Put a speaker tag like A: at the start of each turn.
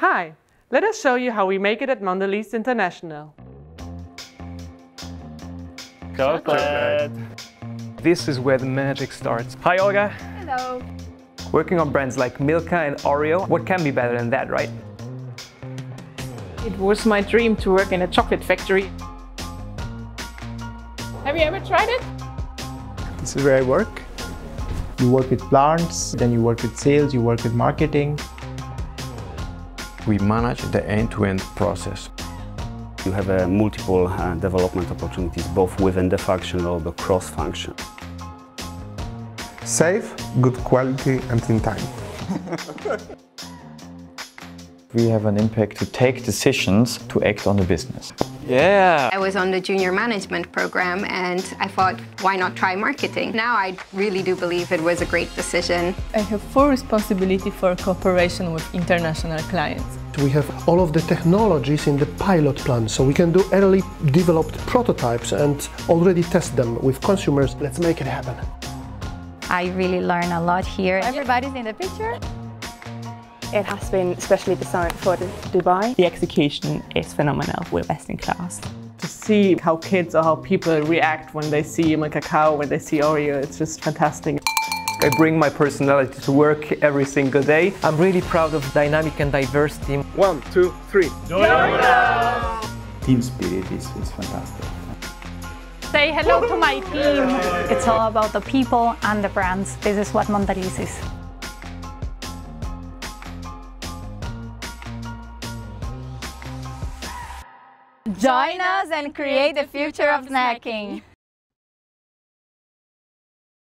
A: Hi, let us show you how we make it at Mondelez International.
B: Chocolate.
C: This is where the magic starts. Hi Olga.
D: Hello.
C: Working on brands like Milka and Oreo, what can be better than that, right?
E: It was my dream to work in a chocolate factory. Have you ever tried it?
F: This is where I work. You work with plants, then you work with sales, you work with marketing.
G: We manage the end-to-end process.
B: You have uh, multiple uh, development opportunities, both within the function or the cross-function.
H: Safe, good quality and in time.
I: we have an impact to take decisions to act on the business.
C: Yeah!
D: I was on the junior management program and I thought, why not try marketing? Now I really do believe it was a great decision.
E: I have full responsibility for cooperation with international clients.
J: We have all of the technologies in the pilot plan, so we can do early developed prototypes and already test them with consumers. Let's make it happen.
K: I really learn a lot here.
D: Everybody's in the picture.
L: It has been specially designed for Dubai.
M: The execution is phenomenal. We're best in class.
A: To see how kids or how people react when they see Milka Cow, when they see Oreo, it's just fantastic.
C: I bring my personality to work every single day.
N: I'm really proud of the dynamic and diverse team.
H: One, two, three.
I: Team spirit is, is fantastic.
K: Say hello to my team. It's all about the people and the brands. This is what Mondelez is.
D: Join us and create the future of snacking.